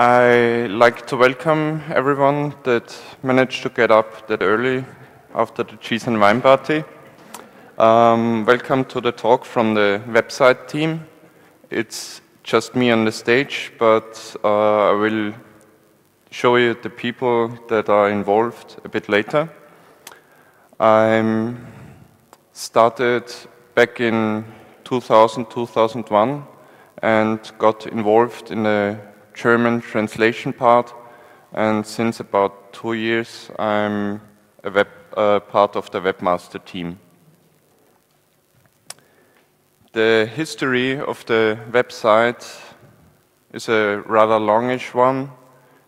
I like to welcome everyone that managed to get up that early after the cheese and wine party. Um, welcome to the talk from the website team. It's just me on the stage, but uh, I will show you the people that are involved a bit later. I started back in 2000, 2001 and got involved in the German translation part. And since about two years, I'm a web, uh, part of the webmaster team. The history of the website is a rather longish one.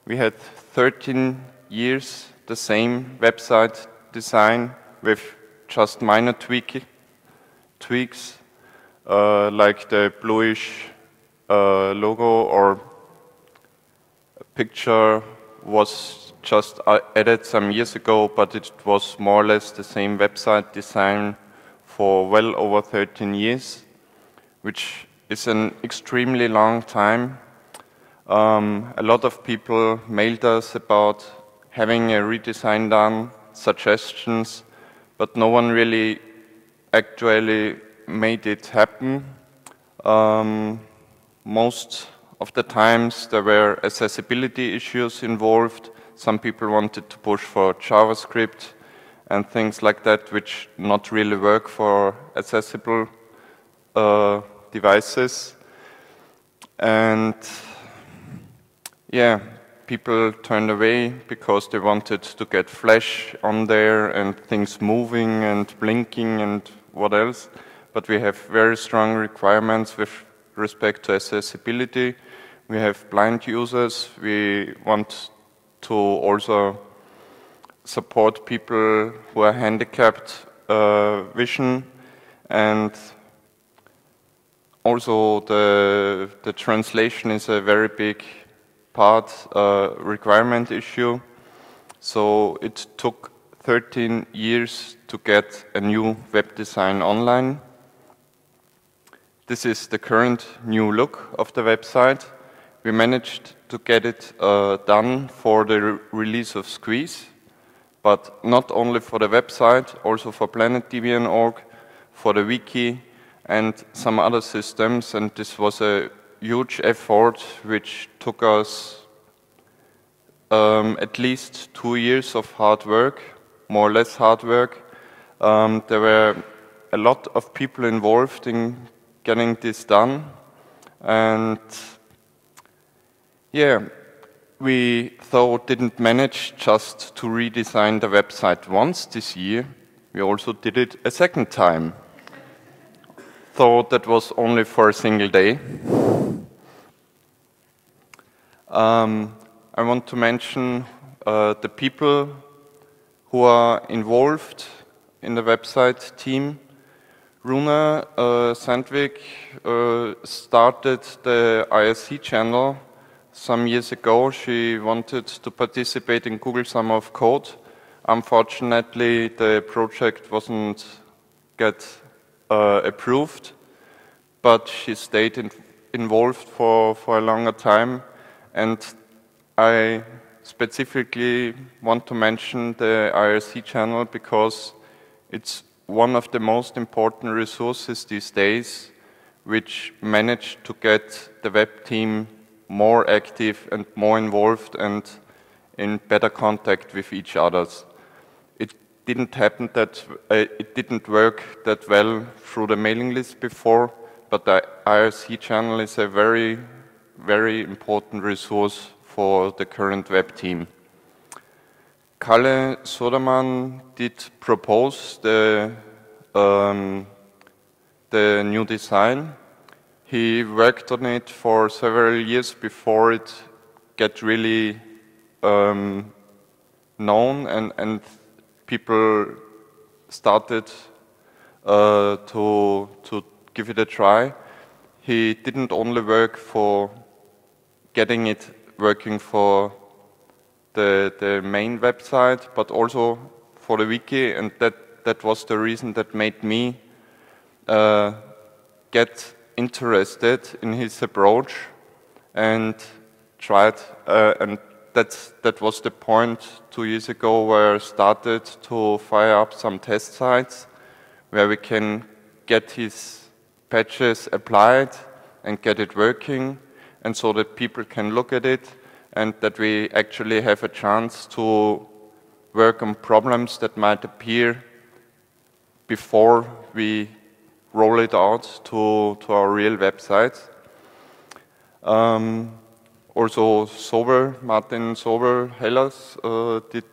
We had 13 years the same website design with just minor tweak, tweaks uh, like the bluish uh, logo or picture was just uh, added some years ago, but it was more or less the same website design for well over 13 years which is an extremely long time. Um, a lot of people mailed us about having a redesign done, suggestions, but no one really actually made it happen. Um, most of the times there were accessibility issues involved. Some people wanted to push for JavaScript and things like that, which not really work for accessible uh, devices. And yeah, people turned away because they wanted to get flash on there and things moving and blinking and what else. But we have very strong requirements with respect to accessibility. We have blind users. We want to also support people who are handicapped uh, vision and also the, the translation is a very big part, uh, requirement issue. So it took 13 years to get a new web design online. This is the current new look of the website. We managed to get it uh, done for the re release of Squeeze, but not only for the website, also for PlanetDebian.org, for the wiki, and some other systems. And this was a huge effort which took us um, at least two years of hard work, more or less hard work. Um, there were a lot of people involved in getting this done. And yeah, we thought didn't manage just to redesign the website once this year. We also did it a second time thought that was only for a single day. Um, I want to mention uh, the people who are involved in the website team. Runa uh, Sandvik uh, started the IRC channel some years ago. She wanted to participate in Google Summer of Code. Unfortunately, the project wasn't get uh, approved, but she stayed in, involved for, for a longer time. And I specifically want to mention the IRC channel because it's one of the most important resources these days which managed to get the web team more active and more involved and in better contact with each others It didn't happen that uh, it didn't work that well through the mailing list before, but the IRC channel is a very, very important resource for the current web team. Kalle Soderman did propose the, um, the new design. He worked on it for several years before it got really um, known and, and people started uh, to, to give it a try. He didn't only work for getting it working for the, the main website, but also for the wiki, and that, that was the reason that made me uh, get interested in his approach and tried, uh, and that's, that was the point two years ago where I started to fire up some test sites where we can get his patches applied and get it working, and so that people can look at it and that we actually have a chance to work on problems that might appear before we roll it out to, to our real websites. Um, also, Zobel, Martin Zobel-Helas uh, did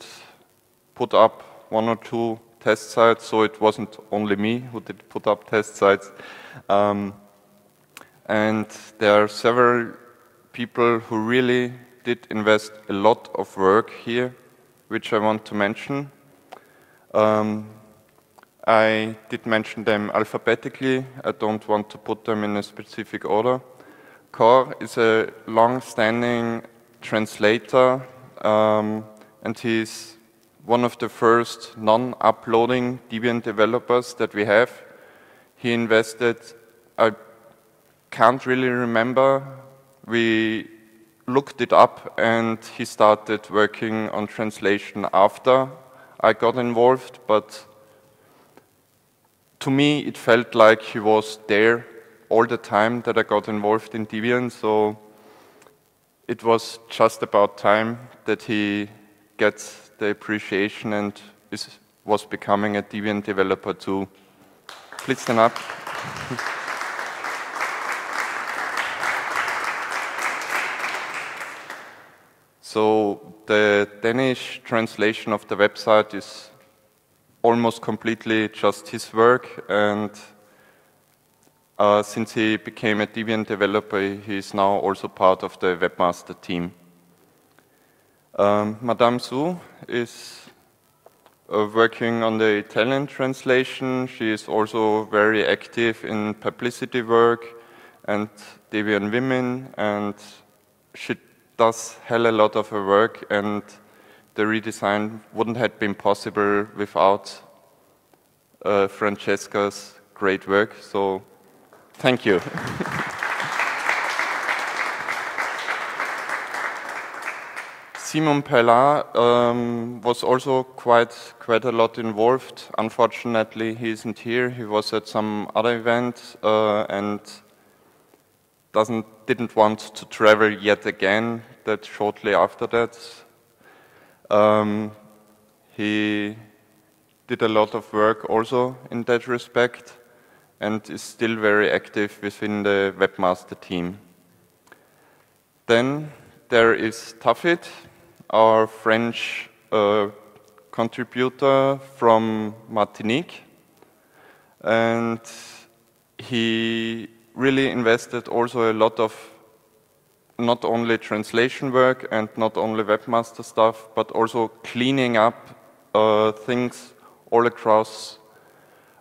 put up one or two test sites, so it wasn't only me who did put up test sites. Um, and there are several people who really did invest a lot of work here, which I want to mention. Um, I did mention them alphabetically. I don't want to put them in a specific order. Core is a long-standing translator, um, and he's one of the first non-uploading Debian developers that we have. He invested, I can't really remember, we looked it up and he started working on translation after I got involved, but to me it felt like he was there all the time that I got involved in Debian, so it was just about time that he gets the appreciation and is, was becoming a Debian developer too. Please stand up. so the Danish translation of the website is almost completely just his work and uh, since he became a Debian developer, he is now also part of the webmaster team. Um, Madame Su is uh, working on the Italian translation. She is also very active in publicity work and Debian Women, and she does hell a lot of her work, and the redesign wouldn't have been possible without uh, Francesca's great work. So Thank you. Simon Paillard um, was also quite quite a lot involved. Unfortunately, he isn't here. He was at some other event uh, and doesn't didn't want to travel yet again. That shortly after that, um, he did a lot of work also in that respect and is still very active within the webmaster team. Then there is Tafit, our French uh, contributor from Martinique, and he really invested also a lot of not only translation work and not only webmaster stuff, but also cleaning up uh, things all across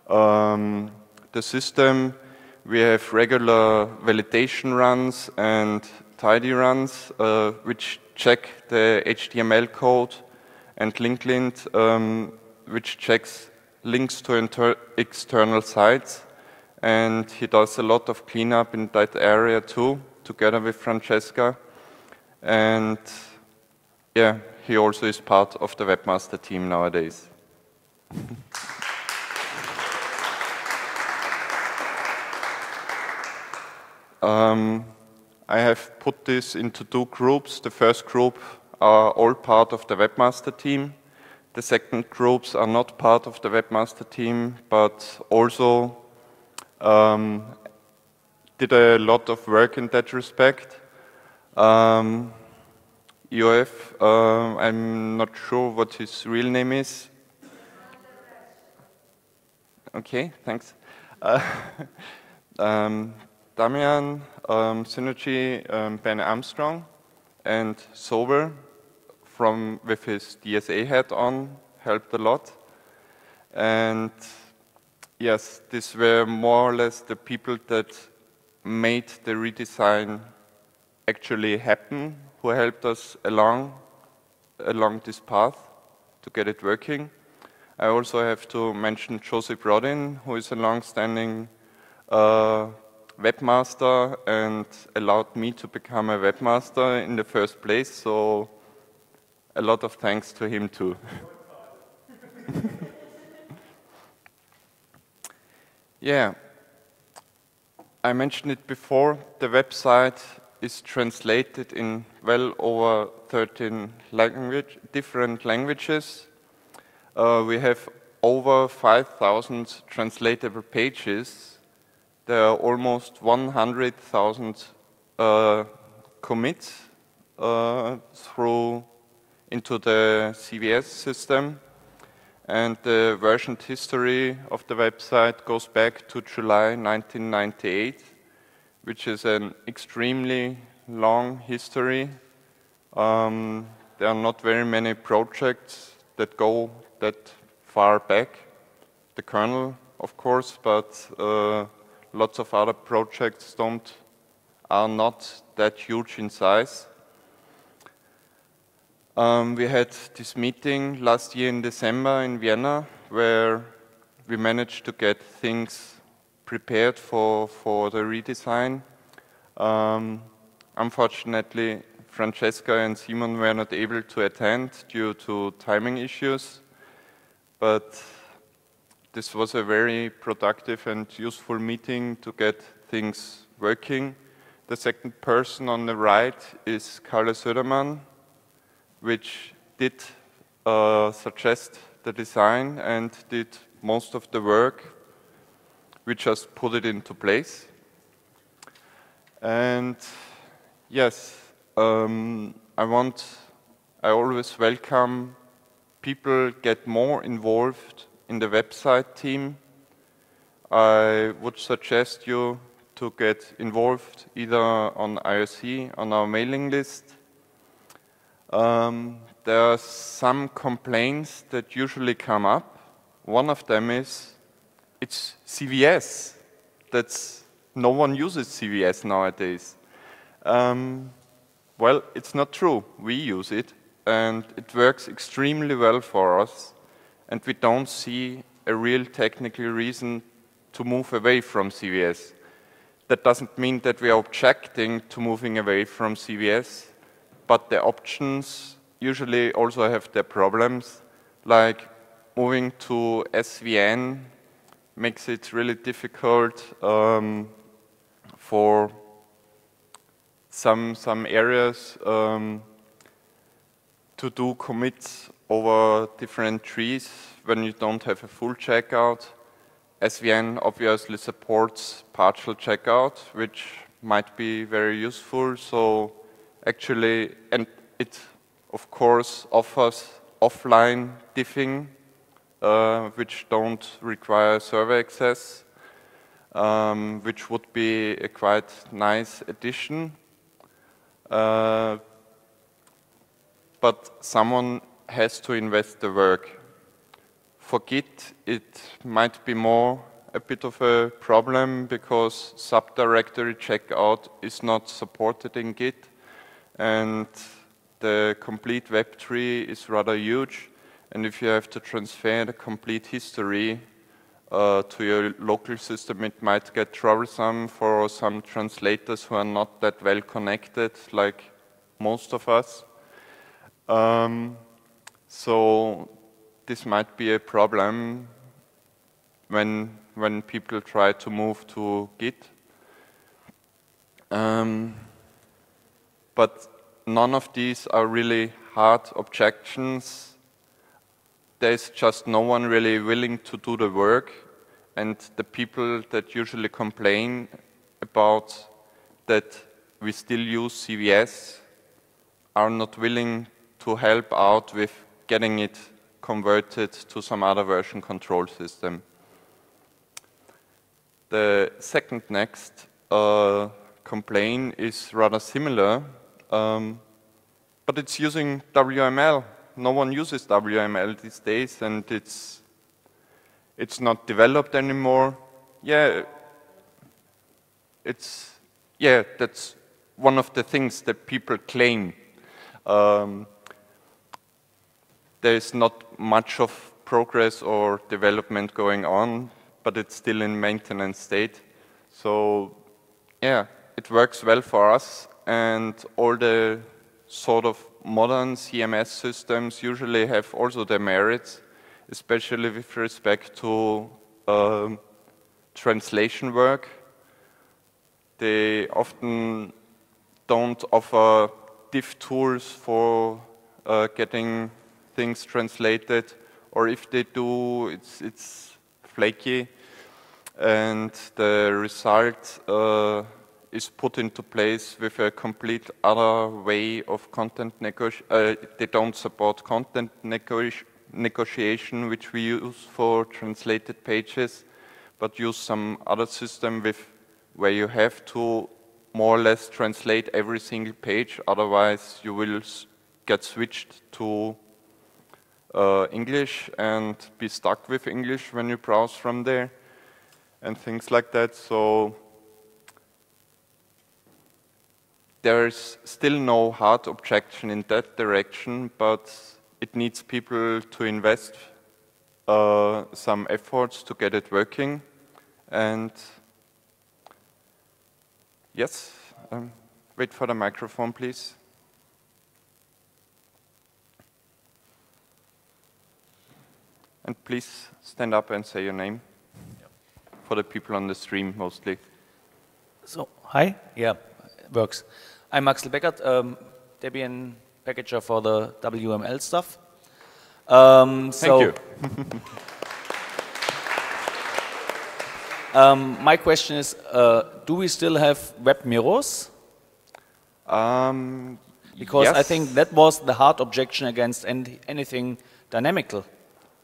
um, the system, we have regular validation runs and tidy runs, uh, which check the HTML code, and linklint, um, which checks links to external sites. And he does a lot of cleanup in that area too, together with Francesca. And yeah, he also is part of the webmaster team nowadays. Um, I have put this into two groups. The first group are all part of the webmaster team. The second groups are not part of the webmaster team, but also um, did a lot of work in that respect. Um, EOF, uh, I'm not sure what his real name is. Okay, thanks. Uh, um, Damian, um, Synology, um, Ben Armstrong, and Zobel from with his DSA hat on helped a lot. And yes, these were more or less the people that made the redesign actually happen, who helped us along along this path to get it working. I also have to mention Josip Rodin, who is a long-standing uh, webmaster and allowed me to become a webmaster in the first place. So a lot of thanks to him too. yeah, I mentioned it before, the website is translated in well over 13 language, different languages. Uh, we have over 5,000 translatable pages. There are almost 100,000 uh, commits uh, through into the CVS system. And the version history of the website goes back to July 1998 which is an extremely long history. Um, there are not very many projects that go that far back. The kernel, of course, but uh, lots of other projects don't are not that huge in size. Um, we had this meeting last year in December in Vienna where we managed to get things prepared for, for the redesign. Um, unfortunately, Francesca and Simon were not able to attend due to timing issues, but this was a very productive and useful meeting to get things working. The second person on the right is Kalle Söderman, which did uh, suggest the design and did most of the work we just put it into place. And yes, um, I want, I always welcome people get more involved in the website team. I would suggest you to get involved either on IRC, on our mailing list. Um, there are some complaints that usually come up. One of them is it's CVS. That's no one uses CVS nowadays. Um, well, it's not true. We use it, and it works extremely well for us, and we don't see a real technical reason to move away from CVS. That doesn't mean that we are objecting to moving away from CVS, but the options usually also have their problems, like moving to SVN makes it really difficult um, for some some areas um, to do commits over different trees when you don't have a full checkout. SVN obviously supports partial checkout, which might be very useful. So actually, and it of course offers offline diffing uh, which don't require server access, um, which would be a quite nice addition. Uh, but someone has to invest the work. For Git, it might be more a bit of a problem because subdirectory checkout is not supported in Git and the complete web tree is rather huge and if you have to transfer the complete history uh, to your local system, it might get troublesome for some translators who are not that well connected, like most of us. Um, so this might be a problem when when people try to move to Git. Um, but none of these are really hard objections there's just no one really willing to do the work and the people that usually complain about that we still use CVS are not willing to help out with getting it converted to some other version control system. The second next uh, complaint is rather similar, um, but it's using WML no one uses WML these days and it's, it's not developed anymore. Yeah, it's, yeah, that's one of the things that people claim. Um, there is not much of progress or development going on, but it's still in maintenance state. So yeah, it works well for us, and all the sort of modern CMS systems usually have also their merits, especially with respect to um, translation work. They often don't offer diff tools for uh, getting things translated, or if they do, it's, it's flaky, and the result uh, is put into place with a complete other way of content negotiation. Uh, they don't support content negotiation, which we use for translated pages, but use some other system with where you have to more or less translate every single page, otherwise you will get switched to uh, English and be stuck with English when you browse from there and things like that. So there's still no hard objection in that direction, but it needs people to invest uh, some efforts to get it working. And yes, um, wait for the microphone, please. And please stand up and say your name for the people on the stream mostly. So, hi, yeah, works. I'm Axel Beckert, um, Debian packager for the WML stuff. Um, so Thank you. um, my question is, uh, do we still have web mirrors? Um, because yes. I think that was the hard objection against any, anything dynamical.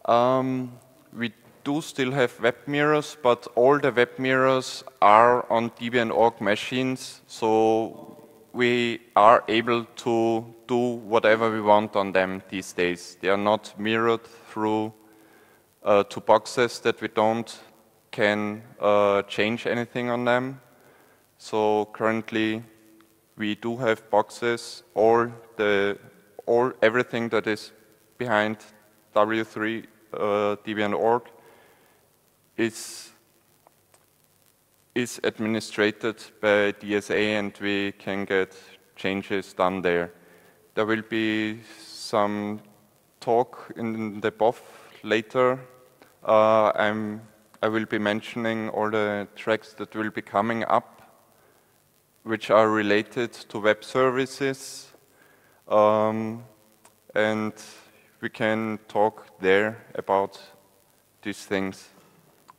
Um, we do still have web mirrors, but all the web mirrors are on Debian.org machines, so we are able to do whatever we want on them these days. They are not mirrored through uh, two boxes that we don't can uh, change anything on them. So currently we do have boxes, all the all everything that is behind W3 uh, Debian org is is administrated by DSA and we can get changes done there. There will be some talk in the BOF later. Uh, I'm, I will be mentioning all the tracks that will be coming up, which are related to web services. Um, and we can talk there about these things.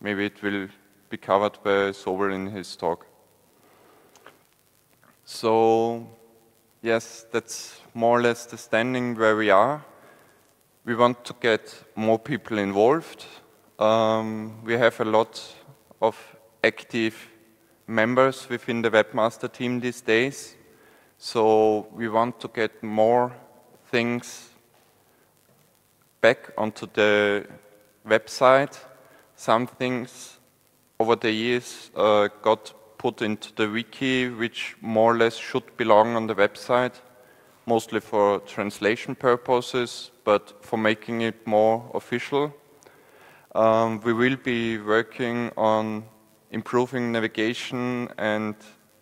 Maybe it will be covered by Zobel in his talk. So, yes, that's more or less the standing where we are. We want to get more people involved. Um, we have a lot of active members within the webmaster team these days. So we want to get more things back onto the website. Some things over the years uh, got put into the wiki, which more or less should belong on the website, mostly for translation purposes, but for making it more official. Um, we will be working on improving navigation and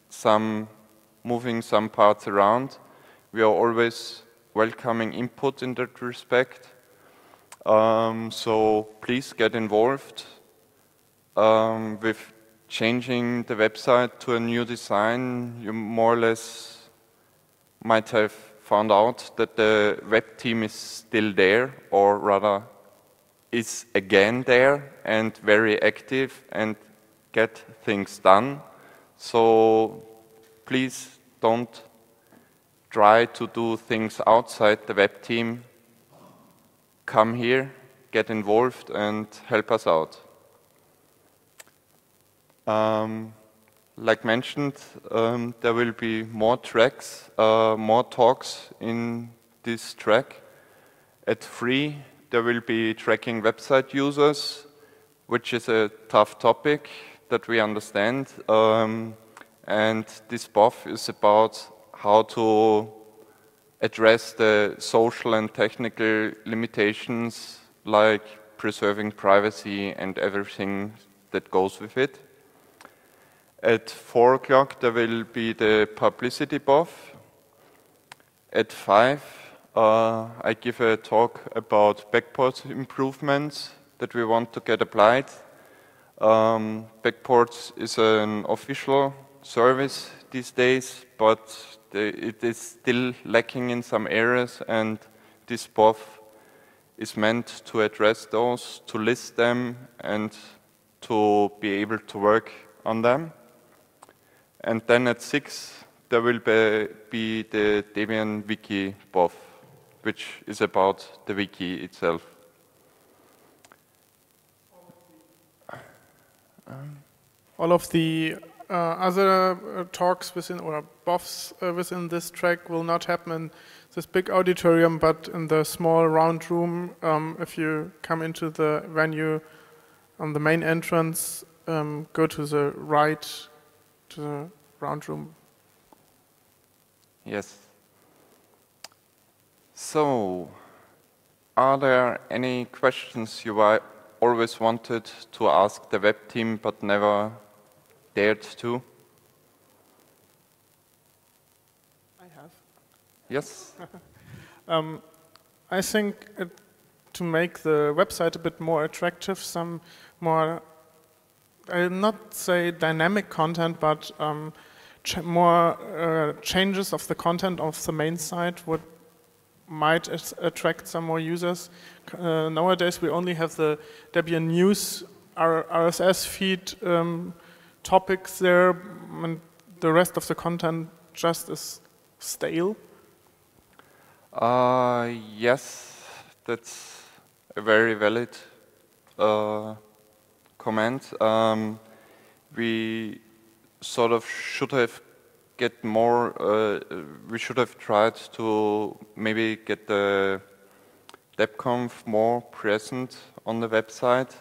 some moving some parts around. We are always welcoming input in that respect. Um, so please get involved um, with changing the website to a new design. You more or less might have found out that the web team is still there, or rather is again there and very active and get things done. So please don't try to do things outside the web team come here, get involved, and help us out. Um, like mentioned, um, there will be more tracks, uh, more talks in this track. At three, there will be tracking website users, which is a tough topic that we understand. Um, and this BOF is about how to address the social and technical limitations like preserving privacy and everything that goes with it. At 4 o'clock there will be the publicity BOF. At 5 uh, I give a talk about backport improvements that we want to get applied. Um, backports is an official service these days, but the, it is still lacking in some areas and this BOF is meant to address those, to list them and to be able to work on them. And then at 6 there will be, be the Debian Wiki BOF, which is about the wiki itself. All of the uh, other uh, talks within or BOFs uh, within this track will not happen in this big auditorium, but in the small round room. Um, if you come into the venue on the main entrance, um, go to the right to the round room. Yes. So, are there any questions you always wanted to ask the web team but never dared to? I have. Yes. um, I think it, to make the website a bit more attractive, some more, I'll not say dynamic content, but um, ch more uh, changes of the content of the main site would might attract some more users. Uh, nowadays, we only have the Debian News RSS feed um, topics there, and the rest of the content just is stale. Uh, yes, that's a very valid uh, comment. Um, we sort of should have get more, uh, we should have tried to maybe get the DebConf more present on the website.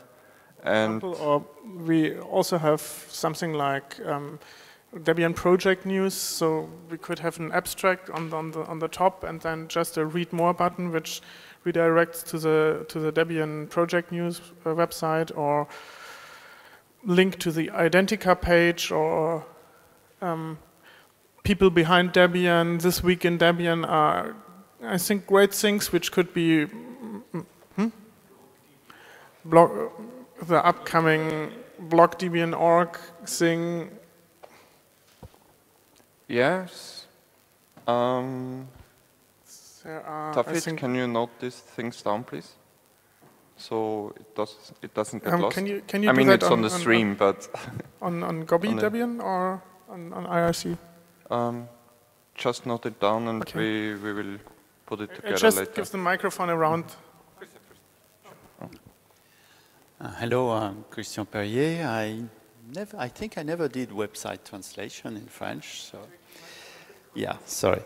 And or we also have something like um, Debian project news, so we could have an abstract on the, on the, on the top and then just a read more button which redirects to the to the Debian project news uh, website or link to the Identica page or um, people behind Debian, this week in Debian are, I think, great things which could be hmm? blog, the upcoming blog Debian org thing. Yes. Um, Tafit, can you note these things down, please? So it does it doesn't get um, lost. Can you, can you I mean, it's on, on, the stream, on, but on on Gobby on Debian or on, on IRC? Um, just note it down and okay. we, we will put it together just later. give the microphone around. Uh, hello, I'm Christian Perrier. I never, I think I never did website translation in French, so yeah, sorry.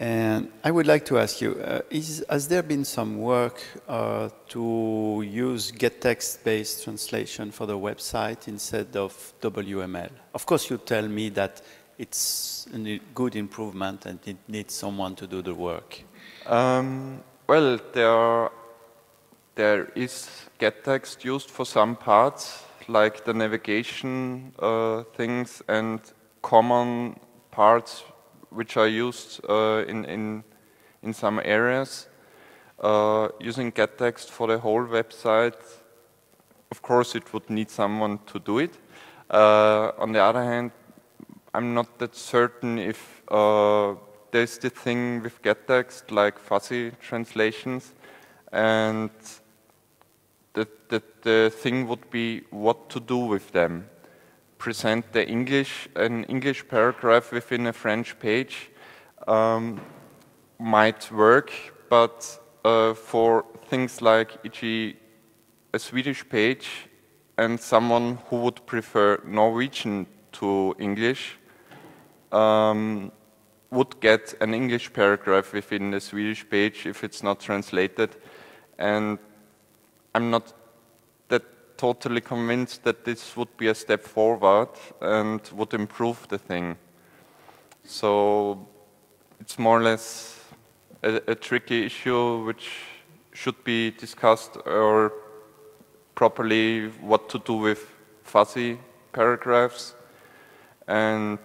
And I would like to ask you, uh, is, has there been some work uh, to use gettext-based translation for the website instead of WML? Of course, you tell me that it's a good improvement and it needs someone to do the work? Um, well, there, there is gettext used for some parts, like the navigation uh, things and common parts which are used uh, in, in, in some areas. Uh, using gettext for the whole website, of course it would need someone to do it. Uh, on the other hand, I'm not that certain if there's the thing with gettext, like fuzzy translations, and the, the, the thing would be what to do with them. Present the English, an English paragraph within a French page um, might work, but uh, for things like e.g. a Swedish page and someone who would prefer Norwegian to English, um, would get an English paragraph within the Swedish page if it's not translated. And I'm not totally convinced that this would be a step forward and would improve the thing. So it's more or less a, a tricky issue which should be discussed or properly what to do with fuzzy paragraphs And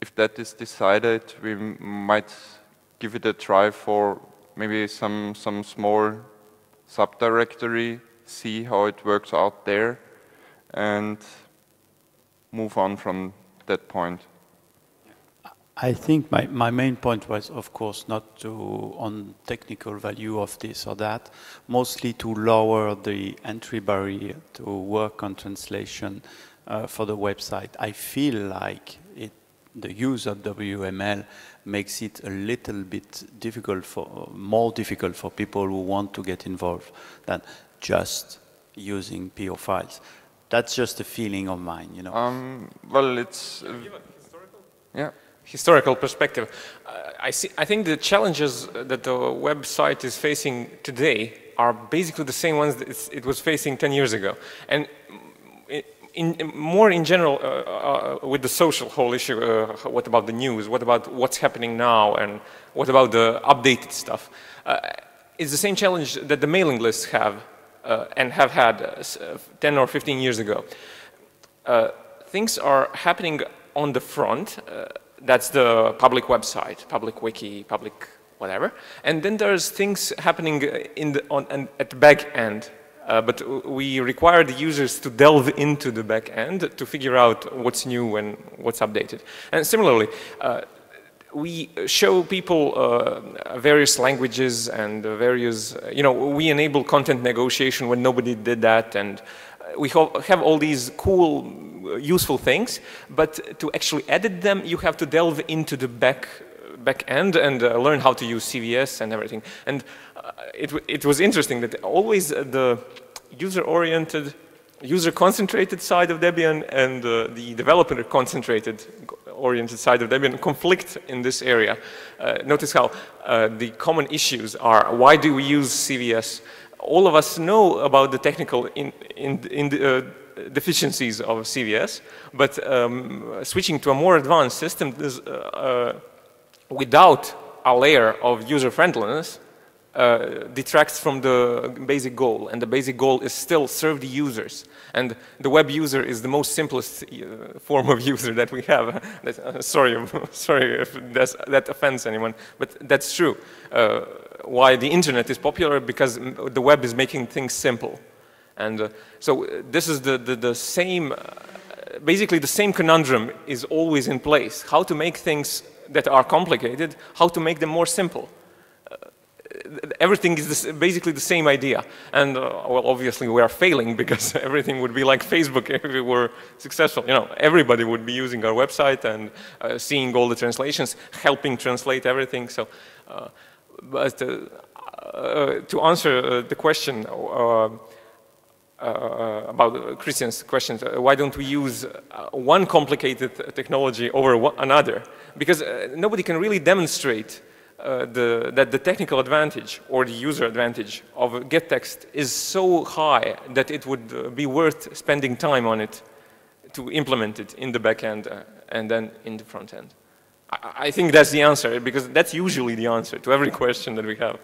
if that is decided, we might give it a try for maybe some, some small subdirectory, see how it works out there, and move on from that point. I think my, my main point was, of course, not to on technical value of this or that, mostly to lower the entry barrier to work on translation uh, for the website. I feel like it, the use of WML makes it a little bit difficult for, more difficult for people who want to get involved than just using PO files. That's just a feeling of mine, you know. Um, well, it's uh, yeah. Historical perspective. Uh, I, see, I think the challenges that the website is facing today are basically the same ones that it was facing 10 years ago. And in, in, more in general, uh, uh, with the social whole issue, uh, what about the news? What about what's happening now? And what about the updated stuff? Uh, it's the same challenge that the mailing lists have uh, and have had uh, 10 or 15 years ago. things are happening on the front. that's the public website, public wiki, public whatever. And then there's things happening in the, on, at the back end uh, but we require the users to delve into the back end to figure out what's new and what's updated. And similarly, uh, we show people uh, various languages and various, you know, we enable content negotiation when nobody did that and we have all these cool, useful things, but to actually edit them, you have to delve into the back back end and uh, learn how to use CVS and everything. And uh, it, it was interesting that always the user-oriented, user-concentrated side of Debian and uh, the developer-concentrated oriented side of Debian conflict in this area. Uh, notice how uh, the common issues are why do we use CVS? All of us know about the technical in, in, in the, uh, deficiencies of CVS, but um, switching to a more advanced system is, uh, uh, without a layer of user friendliness uh, detracts from the basic goal, and the basic goal is still serve the users. And the web user is the most simplest uh, form of user that we have. uh, sorry, sorry if that offends anyone, but that's true. Uh, why the internet is popular? Because the web is making things simple. And uh, so this is the, the, the same, basically the same conundrum is always in place. How to make things that are complicated, how to make them more simple everything is this, basically the same idea. And uh, well, obviously we are failing because everything would be like Facebook if we were successful. You know, everybody would be using our website and uh, seeing all the translations, helping translate everything. So, uh, but uh, uh, to answer uh, the question about Christian's question, why don't we use one complicated technology over one, another? Because nobody can really demonstrate uh, the, that the technical advantage or the user advantage of gettext is so high that it would uh, be worth spending time on it to implement it in the back end uh, and then in the front end. I, I, think that's the answer because that's usually the answer to every question that we have.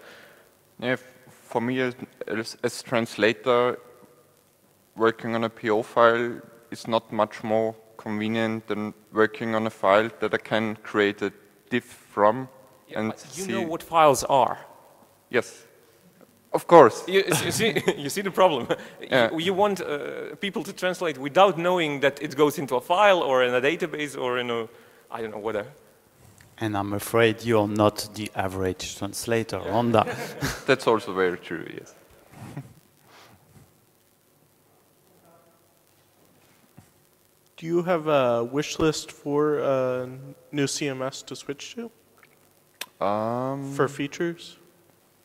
Yeah, for me as, as, as translator, working on a PO file is not much more convenient than working on a file that I can create a diff from yeah, and you see. know what files are. Yes. Of course. You, you, see, you see the problem. Yeah. You, you, want uh, people to translate without knowing that it goes into a file or in a database or in a, I don't know, whatever. And I'm afraid you're not the average translator yeah. on that. That's also very true, yes. Do you have a wish list for a new CMS to switch to? Um, For features?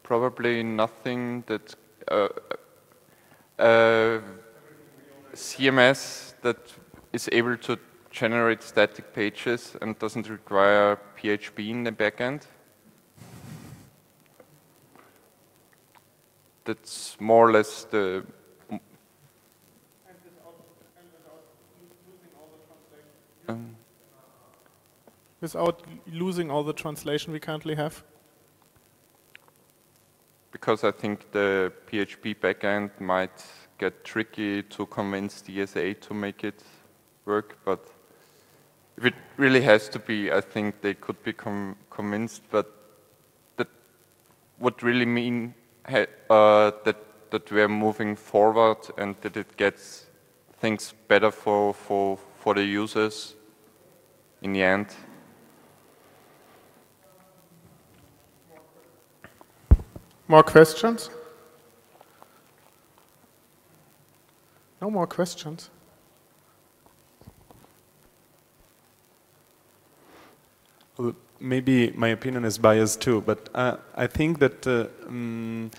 Probably nothing that uh, uh, CMS that is able to generate static pages and doesn't require PHP in the backend. That's more or less the um, without losing all the translation we currently have? Because I think the PHP backend might get tricky to convince DSA to make it work, but if it really has to be, I think they could be convinced, but that would really mean uh, that that we're moving forward and that it gets things better for for for the users in the end. More questions? No more questions. Well, maybe my opinion is biased too, but uh, I think that uh, um,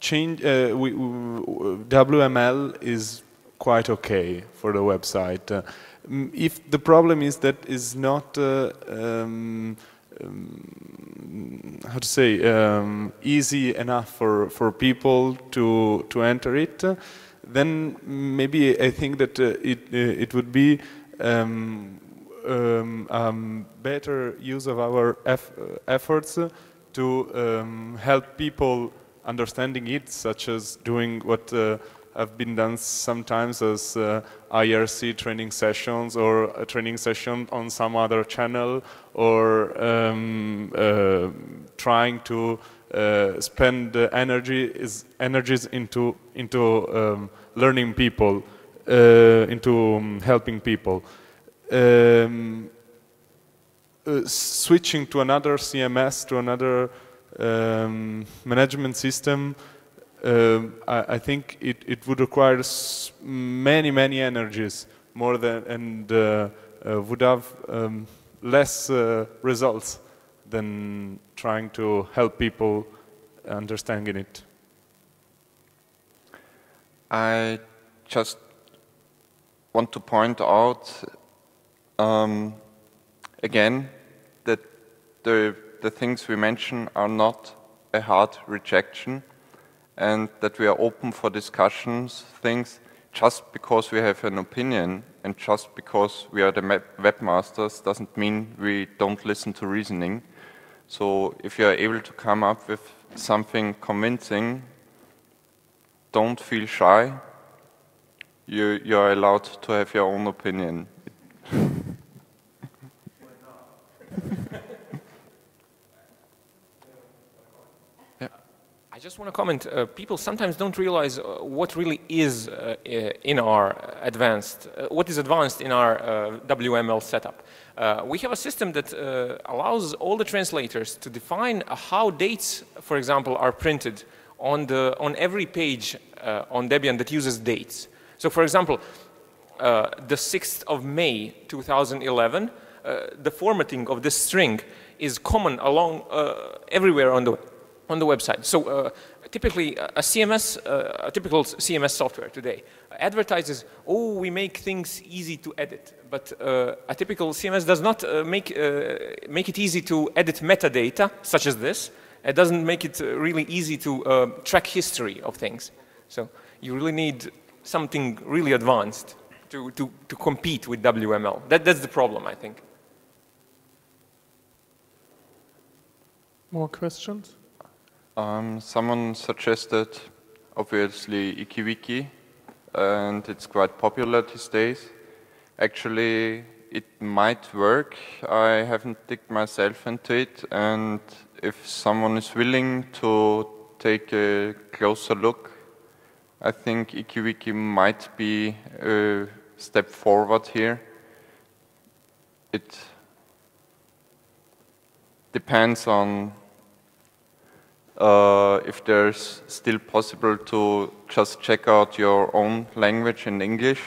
change uh, we, WML is quite okay for the website. Uh, if the problem is that is not uh, um, um, how to say um, easy enough for for people to to enter it, then maybe I think that uh, it uh, it would be um, um, um, better use of our eff efforts to um, help people understanding it, such as doing what uh, have been done sometimes as uh, IRC training sessions or a training session on some other channel or um, uh, trying to uh, spend energy is energies into into um, learning people uh, into um, helping people. Um, uh, switching to another CMS to another um, management system um, I, I, think it, it would require many, many energies more than, and uh, uh, would have um, less uh, results than trying to help people understanding it. I just want to point out um, again that the, the things we mention are not a hard rejection and that we are open for discussions, things, just because we have an opinion and just because we are the webmasters doesn't mean we don't listen to reasoning. So if you are able to come up with something convincing, don't feel shy. You, you are allowed to have your own opinion. Just want to comment. Uh, people sometimes don't realize uh, what really is uh, in our advanced, uh, what is advanced in our uh, WML setup. Uh, we have a system that allows all the translators to define how dates, for example, are printed on the on every page on Debian that uses dates. So, for example, the 6th of May 2011, the formatting of this string is common along everywhere on the on the website. So uh, typically a CMS, uh, a typical CMS software today advertises, oh, we make things easy to edit. But uh, a typical CMS does not uh, make, uh, make it easy to edit metadata, such as this. It doesn't make it uh, really easy to track history of things. So you really need something really advanced to, to, to compete with WML. That, that's the problem, I think. More questions? Um, someone suggested, obviously, IkiWiki, and it's quite popular these days. Actually, it might work. I haven't digged myself into it, and if someone is willing to take a closer look, I think IkiWiki might be a step forward here. It depends on uh, if there's still possible to just check out your own language in English,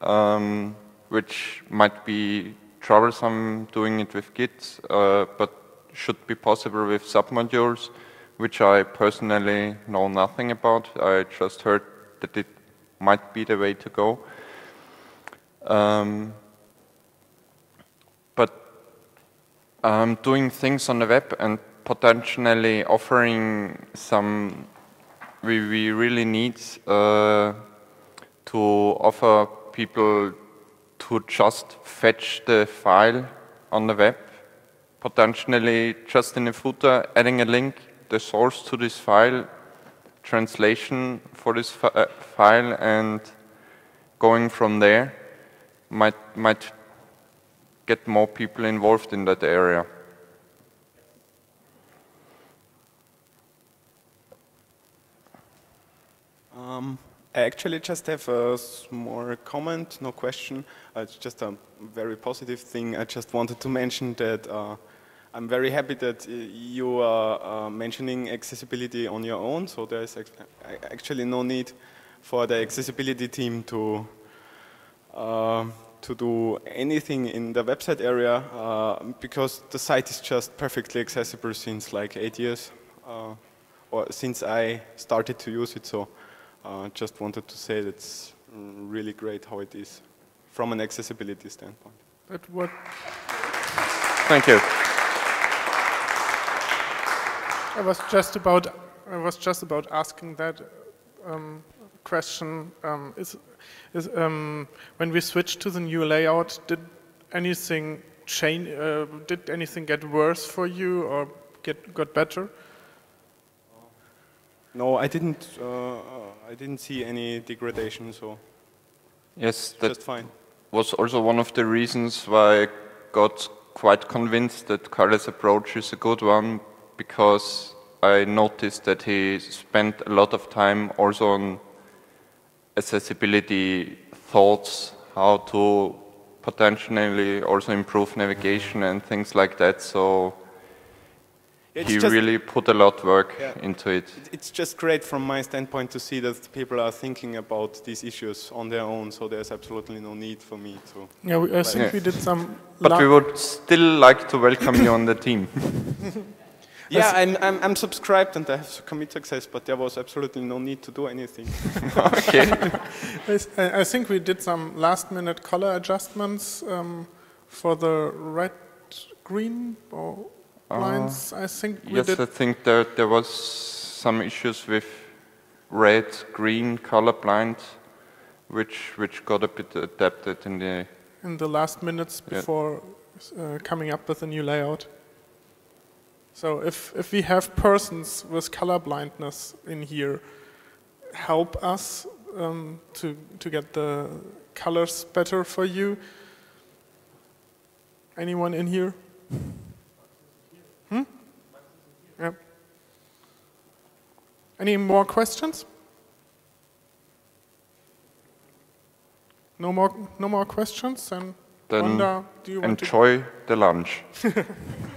um, which might be troublesome doing it with Git, uh, but should be possible with submodules, which I personally know nothing about. I just heard that it might be the way to go. Um, but um, doing things on the web and potentially offering some, we, we really need uh, to offer people to just fetch the file on the web, potentially just in a footer, adding a link, the source to this file, translation for this fi uh, file, and going from there might might get more people involved in that area. Um, I actually just have a small comment, no question. Uh, it's just a very positive thing. I just wanted to mention that uh, I'm very happy that uh, you are uh, mentioning accessibility on your own, so there is actually no need for the accessibility team to uh, to do anything in the website area uh, because the site is just perfectly accessible since like eight years or since I started to use it. So uh, just wanted to say that's really great how it is from an accessibility standpoint. But what? Thank you. I was just about I was just about asking that um, question. Um, is is um, when we switched to the new layout, did anything change? Uh, did anything get worse for you or get got better? No, I didn't. Uh, I didn't see any degradation. So yes, that just fine. Was also one of the reasons why I got quite convinced that Carlos' approach is a good one because I noticed that he spent a lot of time also on accessibility thoughts, how to potentially also improve navigation and things like that. So it's he really put a lot of work yeah, into it. It's just great from my standpoint to see that people are thinking about these issues on their own, so there's absolutely no need for me to. Yeah, we, I think yeah. we did some. But we would still like to welcome you on the team. yeah, I'm, I'm, I'm, subscribed and I have commit access, but there was absolutely no need to do anything. okay. I, I, think we did some last minute color adjustments um, for the red green or lines, uh, I think Yes, did. I think there, there was some issues with red, green, colorblind, which, which got a bit adapted in the... In the last minutes before yeah. uh, coming up with a new layout. So if, if we have persons with color blindness in here, help us um, to, to get the colors better for you. Anyone in here? Hmm? Yep. Any more questions? No more, no more questions? And then Wanda, do you enjoy the lunch.